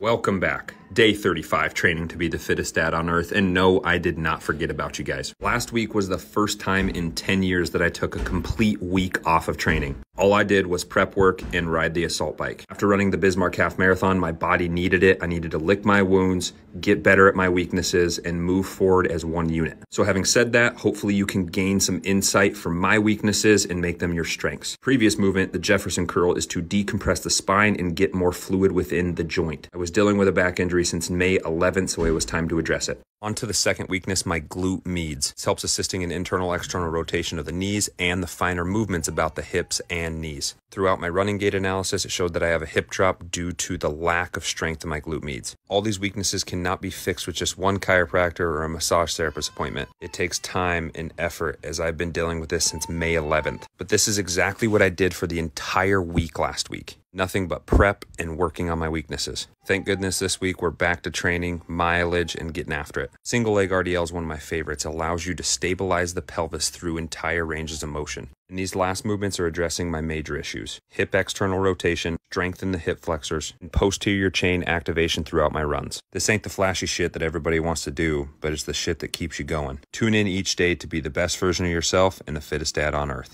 Welcome back. Day 35, training to be the fittest dad on earth. And no, I did not forget about you guys. Last week was the first time in 10 years that I took a complete week off of training. All I did was prep work and ride the assault bike. After running the Bismarck Half Marathon, my body needed it. I needed to lick my wounds, get better at my weaknesses, and move forward as one unit. So, having said that, hopefully you can gain some insight from my weaknesses and make them your strengths. Previous movement, the Jefferson curl, is to decompress the spine and get more fluid within the joint. I was dealing with a back injury since May 11th, so it was time to address it. On to the second weakness, my glute medius. This helps assisting in internal external rotation of the knees and the finer movements about the hips and knees. Throughout my running gait analysis, it showed that I have a hip drop due to the lack of strength in my glute medius. All these weaknesses cannot be fixed with just one chiropractor or a massage therapist appointment. It takes time and effort as I've been dealing with this since May 11th. But this is exactly what I did for the entire week last week. Nothing but prep and working on my weaknesses. Thank goodness this week we're back to training, mileage, and getting after it. Single leg RDL is one of my favorites. It allows you to stabilize the pelvis through entire ranges of motion. And these last movements are addressing my major issues hip external rotation, strengthen the hip flexors, and posterior chain activation throughout my runs. This ain't the flashy shit that everybody wants to do, but it's the shit that keeps you going. Tune in each day to be the best version of yourself and the fittest dad on earth.